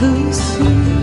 Who's the.